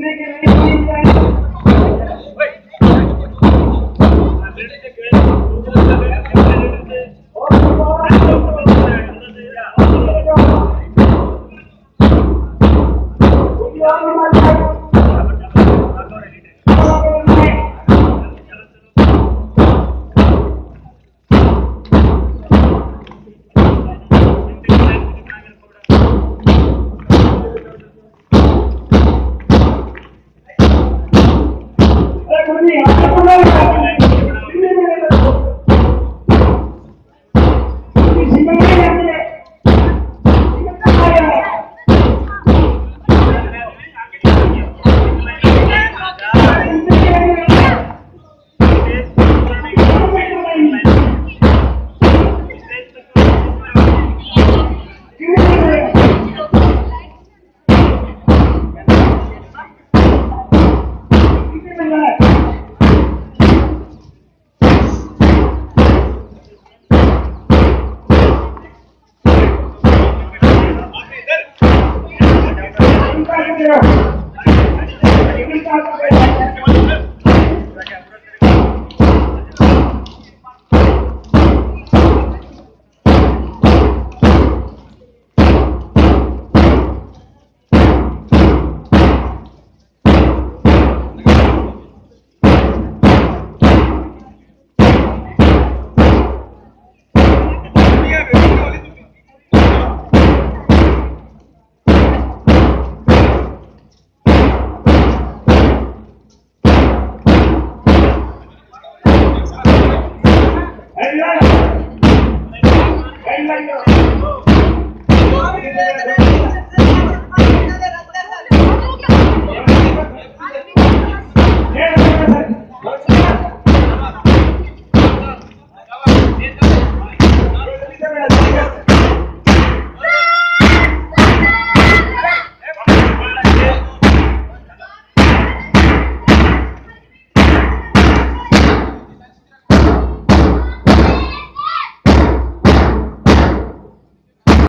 Thank you. ಕೊಡುವ Thank you. Thank you.